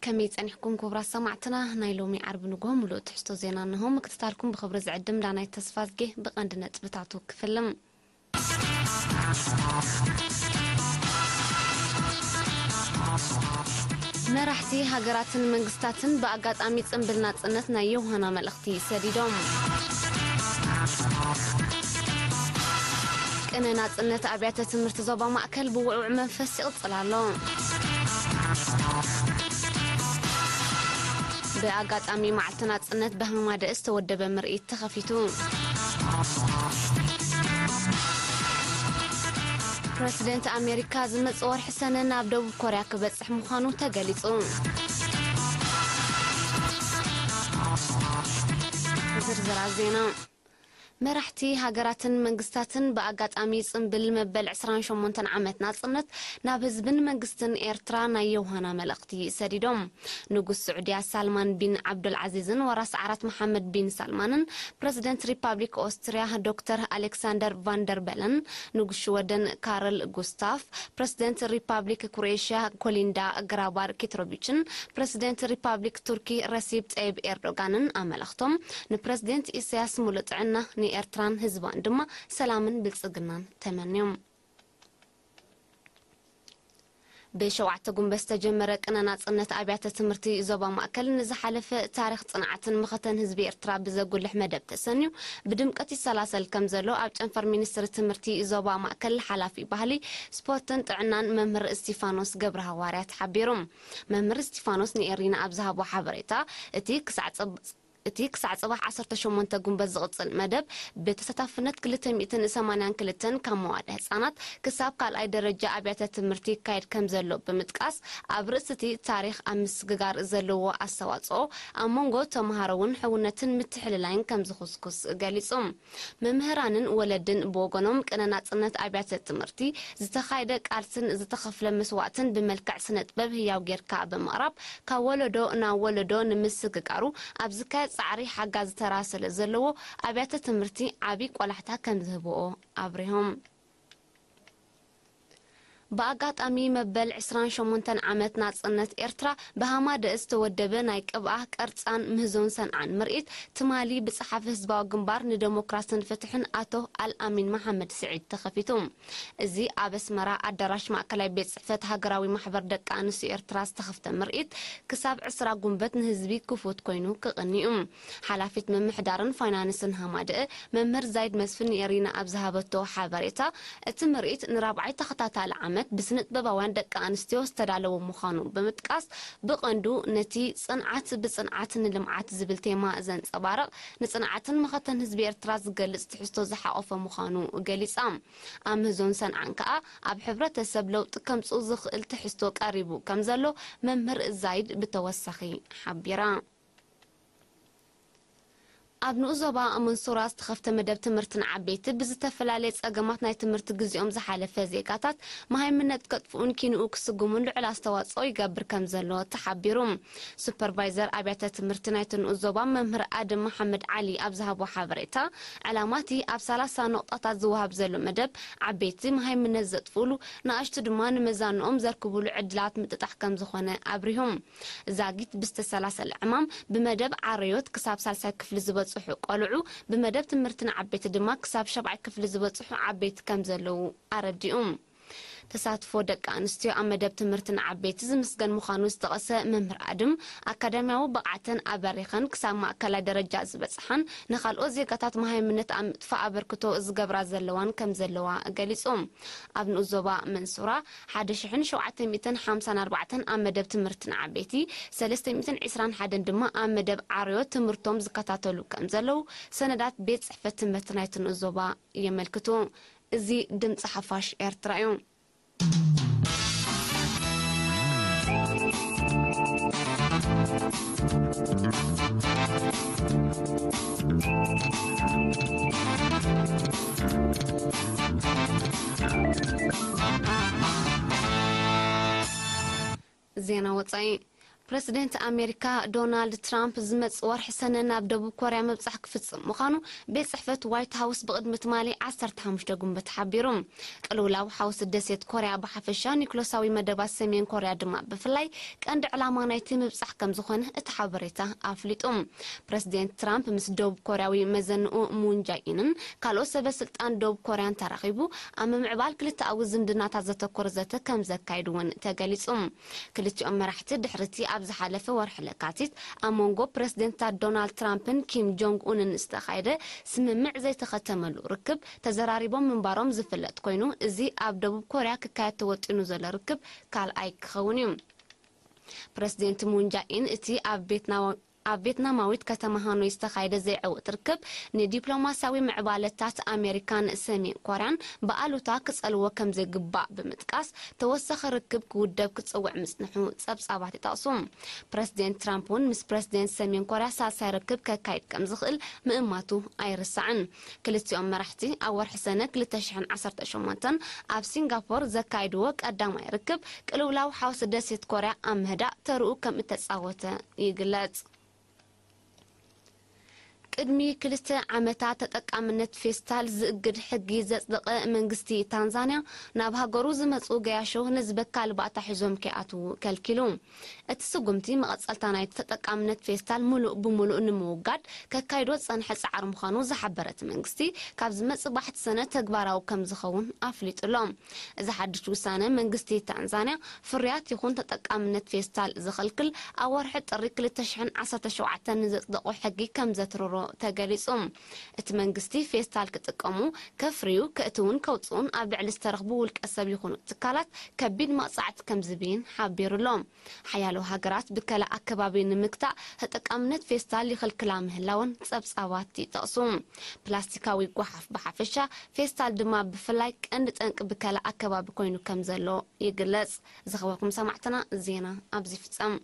ከመይ ፀኒሕኩም ክቡራት ሰማዕትና ናይ ሎሚ ዓርቢ ንግሆ ሙሉእ ትሕዝቶ ዜና እንሆ ምክትታልኩም ብክብሪ ዝዕድም ዳናይ ተስፋ ዝጌ ብቐንዲ ነጥብታቱ ክፍልም መራሕቲ ሃገራትን መንግስታትን ብኣጋጣሚ ፅንብል ናፅነት ናይ የውሃና መልእኽቲ ሰዲዶም ቅነ ናፅነት ኣብያተ ትምህርቲ ዞባ ማእከል ብውዕውዕ መንፈስ ይቕፅል ኣሎ ብኣጋጣሚ መዓልቲ ናፅነት ብሃማደ ዝተወደበ ምርኢት ተኸፊቱ ፕረዚደንት ኣሜሪካ ዝመፅ ወርሒ ሰነ ናብ ደቡብ ኮርያ ክበፅሕ ምዃኑ ተገሊጹ ዝርዝራ ዜና መራሕቲ ሃገራትን መንግስታትን ብኣጋጣሚ ፅምብል መበል 28 ዓመት ናፅነት ናብ ህዝብን መንግስትን ኤርትራ ናይ የውሃና መልእኽቲ ሰዲዶም ንጉስ ስዑድያ ሳልማን ቢን ዓብዱልዓዚዝን ወራስ ዓራት መሓመድ ቢን ሳልማንን ፕረዚደንት ሪፓብሊክ ኦስትሪያ ዶክተር ኣሌክሳንደር ቫንደር በለን ንጉሽ ወደን ካርል ጉስታፍ ፕረዚደንት ሪፓብሊክ ኩሮኤሽያ ኮሊንዳ ግራባር ኪትሮቪችን ፕረዚደንት ሪፓብሊክ ቱርኪ ረሲብ ጠይብ ኤርዶጋንን ኣመላኽቶም ንፕረዚደንት ኢሳያስ ሙሉጥዕና ኤርትራን ህዝባን ድማ ሰላምን ብልፅግናን ተመንዮም ብሸውዓተ ጉንበት ዝተጀመረ ቅነ ናፅነት ኣብያተ ትምህርቲ ዞባ ማእከል ንዝሓለፈ ታሪክ ፅንዓትን መኸተን ህዝቢ ኤርትራ ብዘጉልሕ መደብ ተሰንዩ ብድምቀት ይሰላሰል ከም ዘሎ ኣብ ጨንፈር ሚኒስትሪ ትምህርቲ ዞባ ማእከል ሓላፊ ባህሊ ስፖርትን ጥዕናን መምህር እስጢፋኖስ ገብረ ሃዋርያ ተሓቢሮም መምህር እስጢፋኖስ ንኤሪና ኣብ ዝሃቦ ሓበሬታ እቲ ክሳዕ እቲ ክሳዕ ፅባሕ 18 ጉንበት ዝቕፅል መደብ ብተሳታፍነት 282 ካብ መዋዕደ ህፃናት ክሳብ ካልኣይ ደረጃ ኣብያተ ትምህርቲ ይካየድ ከም ዘሎ ብምጥቃስ ኣብ ርእሲ እቲ ታሪክ ኣብ ምስግጋር ዘለዎ ኣስተዋፅኦ ኣብ መንጎ ተምሃሮ እውን ሕውነትን ምትሕልላይን ከም ዝኩስኩስ ገሊፆም መምህራንን ወለድን ብወገኖም ቅነናፅነት ኣብያተ ትምህርቲ ዝተኻየደ ቃልስን ዝተኸፍለ መስዋዕትን ብመልክዕ ስነ ጥበብ ህያው ጌርካ ብምቕራብ ካብ ወለዶ ናብ ወለዶ ንምስግጋሩ ኣብ ዝካየድ ጻዕሪ ሓጋዝ ተራ ስለ ዘለዎ ኣብያተ ትምህርቲ ዓብዪ ቆላሕታ ከም ዝህብኦ ኣብሪሆም بأقات أمي مبل عسران شمونتن عمتنا تصنت إرترا بهما دئس تودبن ايك أبقاك أرتسان مهزون سن عن مرئيت تمالي بصحف هزباو قنبار ندموكراسن فتحن أتو الأمين محمد سعيد تخفيتم زي أبس مرا أدراش مأكلاي بيت صحفت هقراوي محبر دك أنسي إرترا استخفت مرئيت كساب عسرا قنبت نهزبي كفوت كوينو كغني أم حلافت من محدارن فاينانسن هما دئ ممر زايد مسفن يرينا أبزهابتو حابريتا تمرئيت نرابعي تخطاتا العمل ዓመት ብስነጥበባውያን ደቂ ኣንስትዮ ዝተዳለወ ምዃኑ ብምጥቃስ ብቐንዱ ነቲ ፅንዓት ብፅንዓት ንልምዓት ዝብል ቴማ ዘንፀባርቕ ንፅንዓትን መኸተን ህዝቢ ኤርትራ ዝገልፅ ትሕዝቶ ዝሓቆፈ ምዃኑ ገሊፃ ኣብ ምህዞን ሰንዓን ከዓ ኣብ ሕብረተሰብ ለውጢ ከምፅኡ ዝኽእል ትሕዝቶ ቀሪቡ ከም ዘሎ መምህር እዛይድ ብተወሳኺ ሓቢራ ኣብ ንኡ ዞባ ኣመንሶራ ዝተኸፍተ መደብ ትምህርትን ዓበይቲ ብዝተፈላለየ ፀገማት ናይ ትምህርቲ ግዜኦም ዝሓለፈ ዜጋታት መሃይምነት ከጥፍኡን ኪንኡ ክስጉሙን ልዑል ኣስተዋፅኦ ይገብር ከም ዘለዎ ተሓቢሩ ሱፐርቫይዘር ኣብያተ ትምህርቲ ናይቲ ንኡ ዞባ መምህር ኣድም መሓመድ ዓሊ ኣብ ዝሃቦ ሓበሬታ ዕላማ እቲ ኣብ 30 ነቕጣታት ዝወሃብ ዘሎ መደብ ዓበይቲ መሃይምነት ዘጥፍኡሉ ንኣሽቱ ድማ ንመዛንኦም ዘርክብሉ ዕድላት ምጥጣሕ ከም ዝኾነ ኣብሪሁም እዛጊት ብዝተሰላሰለ ዕማም ብመደብ ዓረዮት ክሳብ ሳልሳይ ክፍሊ ዝበ ዝበፅሑ ቆልዑ ብመደብ ትምህርትን ዓበይቲ ድማ ክሳብ ሸብዓይ ክፍሊ ዝበፅሑ ዓበይቲ ከም ዘለው ኣረዲኡም ተሳትፎ ደቂ ኣንስትዮ ኣብ መደብ ትምህርትን ዓበይቲ ዝምስገን ምዃኑ ዝተቐሰ መምህር ኣድም ኣካዳምያዊ ብቕዓተን ኣበሪኸን ክሳብ ማእከላይ ደረጃ ዝበፅሓን ንኻልኦት ዜጋታት መሃይምነት ኣብ ምጥፋእ ኣበርክቶ ዝገብራ ዘለዋን ከም ዘለዋ ገሊፆም ኣብ ንኡዞባ መንሱራ 1754 ኣብ መደብ ትምህርትን ዓበይቲ 321 ድማ ኣብ መደብ ዓርዮ ትምህርቶም ዝከታተሉ ከም ዘለዉ ሰነዳት ቤት ፅሕፈት ትምህርቲ ናይቲ ንኡዞባ የመልክቱ እዚ ድምፂ ሓፋሽ ኤርትራ እዩ ዜና ወፃኢ ፕረስደንት ኣሜሪካ ዶናልድ ትራምፕ ዝመፅእ ወርሒ ሰነ ናብ ደቡብ ኮርያ ምብፃሕ ክፍፅም ምዃኑ ቤት ፅሕፈት ዋይት ሃውስ ብቅድሚ ትማሊ 15 ጉንበት ሓቢሩ ቅልውላው ሓወስ ደሴት ኮርያ ብሓፈሻ ኒኮሎሳዊ መደባት ሰሜን ኮርያ ድማ ብፍላይ ቀንዲ ዕላማ ናይቲ ምብፃሕ ከም ዝኾነ እቲ ሓበሬታ ኣፍሊጡ ፕረስደንት ትራምፕ ምስ ደቡብ ኮርያዊ መዘንኡ ሙንጃኢንን ካልኦት ሰበ ስልጣን ደቡብ ኮርያን ተራኺቡ ኣብ ምምዕባል ክልተ ኣብ ዝምድናታት ዘተኮረ ዘተ ከም ዘካይድ እውን ተገሊጹ ክልቲኦም መራሕቲ ድሕርቲ ኣብ ዝሓለፈ ወርሒ ለካቲት ኣብ መንጎ ፕረስደንታት ዶናልድ ትራምፕን ኪም ጆንግ ኡንን ዝተካየደ ስምምዕ ዘይተኸተመሉ ርክብ ተዘራሪቦም ምንባሮም ዝፍለጥ ኮይኑ እዚ ኣብ ደቡብ ኮርያ ክካየድ ተወጢኑ ዘሎ ርክብ ካልኣይ ክኸውን እዩ ፕረዚደንት ሙንጃኢን እቲ ኣብ ኣብ ቤትና ማዊት ከተማሃኖ ዝተኻየደ ዘይዕውእ ትርክብ ንዲፕሎማስያዊ ምዕባለታት ኣሜሪካን ሰሜን ኮርያን ብኣሉታ ክጸልዎ ከም ዘይግባእ ብምጥቃስ ተወሳኺ ርክብ ክውደብ ክጽውዕ ምጽንሑ ጸብጻባት ይጠቕሱ ፕረስደንት ትራምፕ እውን ምስ ፕረስደንት ሰሜን ኮርያ ሳልሳይ ርክብ ከካይድ ከም ዝኽእል ምእማቱ ኣይርስዕን ክልቲኦም መራሕቲ ኣብ ወርሒ ሰነ 2018 ኣብ ሲንጋፖር ዘካይድዎ ቀዳማይ ርክብ ቅልውላው ሓወሲ ደሴት ኮርያ ኣብ ምህዳእ ተርኡ ከም እተጻወተ ይግለጽ قدمي كلست عمتات تتقامنت فيستال زقد حقي زقق منغستي تانزانيا نابها غروز مزقو غياشو نزبك كالبعطا حزوم كاتو كالكيلوم اتسقمتي مغسلتانا تتقامنت فيستال ملو بملو نمو قاد كاكايدو تصنح سعر مخانو زحبرت منغستي كابز مزباح تسنة تقباراو كم زخون افليت اللوم اذا حدش وسانة منغستي تانزانيا فريات يخون تتقامنت فيستال زخلكل اوار حت الريكل تشحن عصر تشوعتان زقق حقي كم زترو ተገሊፆም እቲ መንግስቲ ፌስታል ክጥቀሙ ከፍርዩ ክእትውን ከውፅኡን ኣብ ልዕሊ ዝተረኽቡ ውልቀ ሰብ ይኹኑ ትካላት ከቢድ መቕፃዕቲ ከም ዝብይን ሓቢሩሎም ሓያሎ ሃገራት ብከላ ኣከባቢ ንምግታእ ተጠቃምነት ፌስታል ይኽልክላ ምህላውን ፀብፃባት ይጠቕሱ ፕላስቲካዊ ጓሓፍ ብሓፈሻ ፌስታል ድማ ብፍላይ ቀንዲ ጠንቂ ብከላ ኣከባቢ ኮይኑ ከም ዘሎ ይግለጽ ዝኸበርኩም ሰማዕትና ዜና ኣብዚ ፍፀም